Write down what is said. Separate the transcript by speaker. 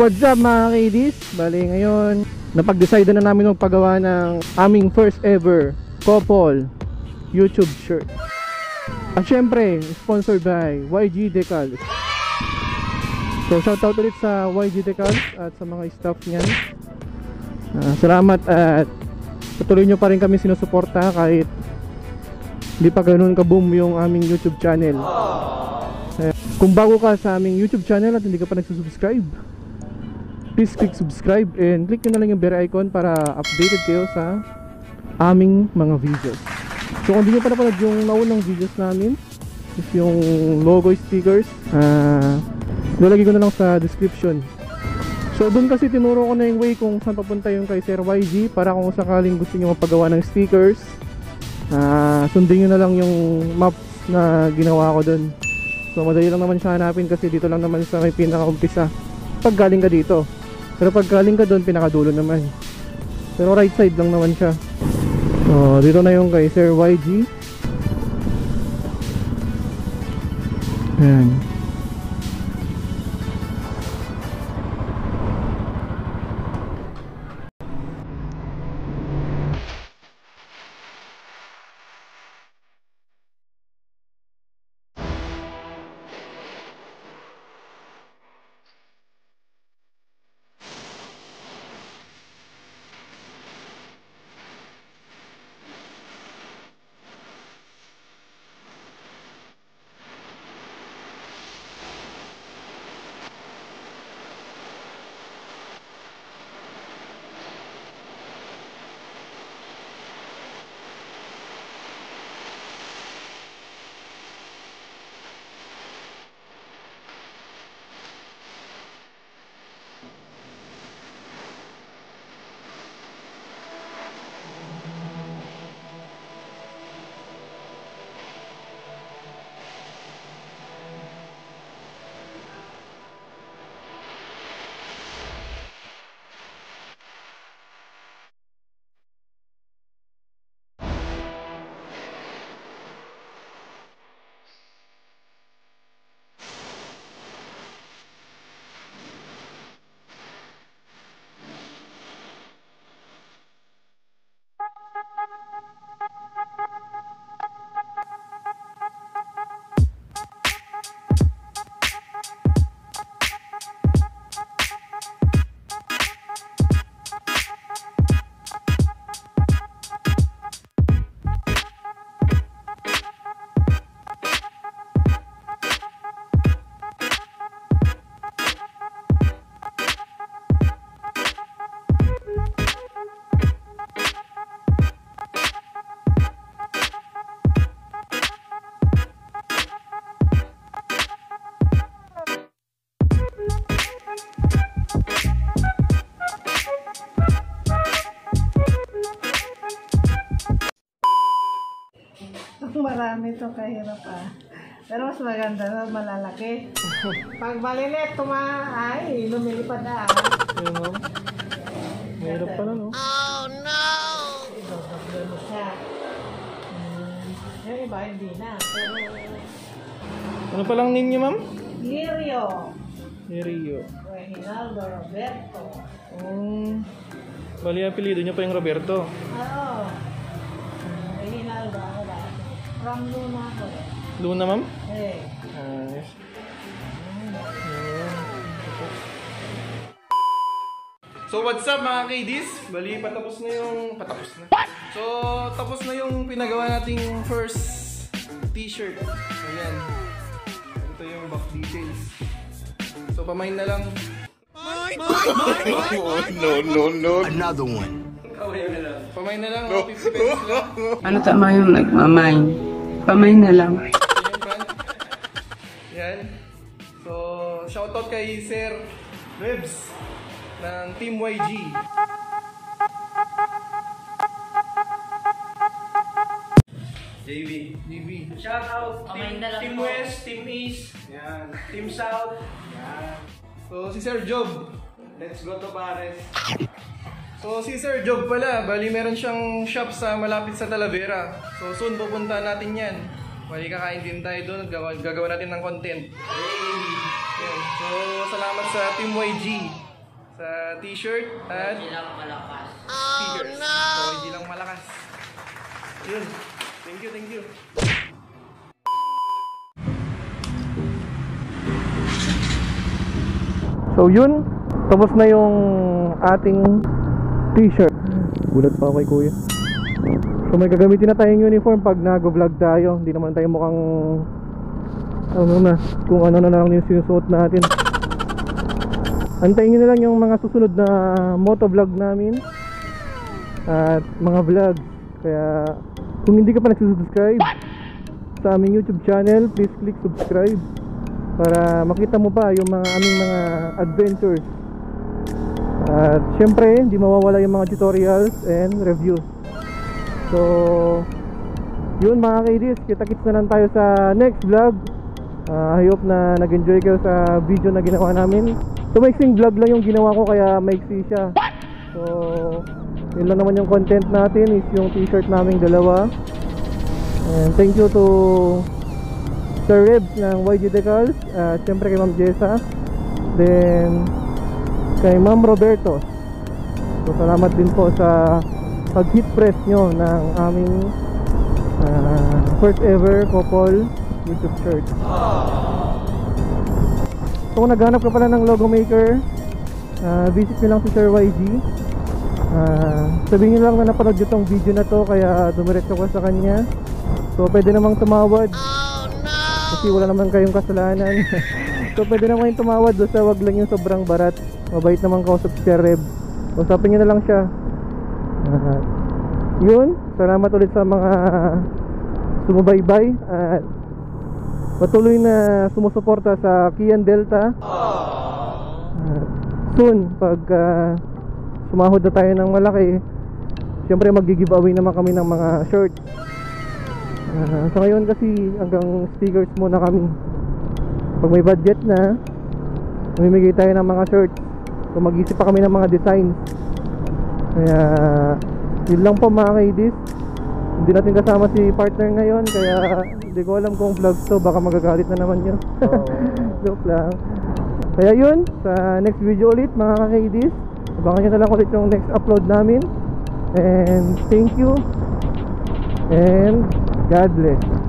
Speaker 1: what's up mga kiddies? Bali ngayon, napag-decide na namin magpagawa ng aming first ever couple YouTube shirt. At syempre, sponsored by YG Decals. So shoutout ulit sa YG Decals at sa mga staff niyan. Ah, salamat at patuloy nyo pa rin kami sinusuporta kahit hindi pa ganoon ka-boom yung aming YouTube channel. Kung bago ka sa aming YouTube channel at hindi ka pa nagsusubscribe, please click subscribe and click nyo na lang yung bell icon para updated kayo sa aming mga videos. So kung hindi nyo pa napanood yung naunang videos namin, is yung logo stickers, ah, lalagay ko na lang sa description. So doon kasi tinuro ko na yung way kung saan papunta yung kay Sir YG para kung sakaling gusto nyo mapagawa ng stickers, ah, sundin nyo na lang yung maps na ginawa ko doon. So madali lang naman siya hanapin kasi dito lang naman sa may pinaka-umpisa. Pag galing ka dito. Pero pag galing ka doon, pinakadulo naman. Pero right side lang naman siya. So dito na yung kay Sir YG. Ayan.
Speaker 2: Marami to kahirap ah. Pero mas maganda na malalaki. Pag malilit, tuma, ay, lumilipad na. ah.
Speaker 1: Ayun ma'am. Mahirap pala no?
Speaker 2: Idodoblo mo siya. Yung iba, hindi na. Pero,
Speaker 1: Ano palang name niyo ma'am?
Speaker 2: Lirio,
Speaker 1: Rio.
Speaker 2: Reginaldo Roberto.
Speaker 1: Um, bali apelido niya pa yung Roberto.
Speaker 2: Oo. From Luna ako.
Speaker 1: Luna ma'am?
Speaker 2: Eh.
Speaker 1: So what's up mga KDs? Bali patapos na yung patapos na. So tapos na yung pinagawa nating first t-shirt. Ayan. Ito yung back details. So pamain na lang.
Speaker 3: Another one.
Speaker 1: Pamain na lang. 50 pesos lang.
Speaker 4: Ano tama yung nagmamain? Pamay na lang.
Speaker 1: Yan. So, shoutout kay Sir Rebs ng Team YG.
Speaker 5: JV.
Speaker 1: DV.
Speaker 5: Shout out Team, team West, Team East,
Speaker 1: Yan.
Speaker 5: Team South.
Speaker 1: Yan. So, si Sir Job.
Speaker 5: Let's go to Pares.
Speaker 1: So, si Sir Job pala, bali meron siyang shop sa malapit sa Talavera. So, soon pupunta natin yan. Bali kakain din tayo doon, gagawa, gagawa natin ng content. Yan. So, salamat sa Team YG. sa t-shirt at
Speaker 6: Hindi lang malakas.
Speaker 1: speakers. So, hindi lang malakas. Yun. Thank you, thank you. So yun, tapos na yung ating t-shirt. Gulat pa ako kay kuya. So may gagamitin na tayong uniform pag nag-vlog tayo. Hindi naman tayo mukhang ano na, kung ano na lang yung sinusuot natin. Antayin nyo na lang yung mga susunod na motovlog namin at mga vlog. Kaya kung hindi ka pa nagsusubscribe sa aming YouTube channel, please click subscribe para makita mo pa yung mga aming mga adventures. At syempre, hindi mawawala yung mga tutorials and reviews. So, yun mga kainis, kita-kits na lang tayo sa next vlog. Ah, I hope na nag-enjoy kayo sa video na ginawa namin. So, mixing vlog lang yung ginawa ko kaya maiksi siya. So, yun lang naman yung content natin is yung t-shirt naming dalawa. And thank you to Sir Rebs ng YG Decals at syempre kay Ma'am Jessa then kay Ma'am Roberto. So salamat din po sa pag hit press nyo ng aming ah, first ever couple YouTube shirt so kung naghanap ka pala ng logo maker ah, visit nyo lang si Sir YG Ah, sabihin nyo lang na napanood nyo tong video na to kaya dumiretso ko sa kanya. So pwede namang tumawad. Kasi wala naman kayong kasalanan. So pwede naman kayong tumawad basta wag lang yung sobrang barat mabait naman kausap si Sir Reb. Usapin nyo na lang siya. Ah, yun salamat ulit sa mga sumubaybay at patuloy na sumusuporta sa Kian Delta. Ah, soon pag ah, sumahod na tayo ng malaki syempre maggi-giveaway naman kami ng mga shirts. Ah, sa ngayon kasi hanggang stickers muna kami. Pag may budget na mamimigay tayo ng mga shirts so mag-isip pa kami ng mga designs. Kaya yun lang po mga kaidis hindi natin kasama si partner ngayon kaya hindi ko alam kung vlogs to baka magagalit na naman yun. Joke lang. Kaya yun sa next video ulit mga kaidis abangan nyo na lang ulit yung next upload namin. And thank you. And God bless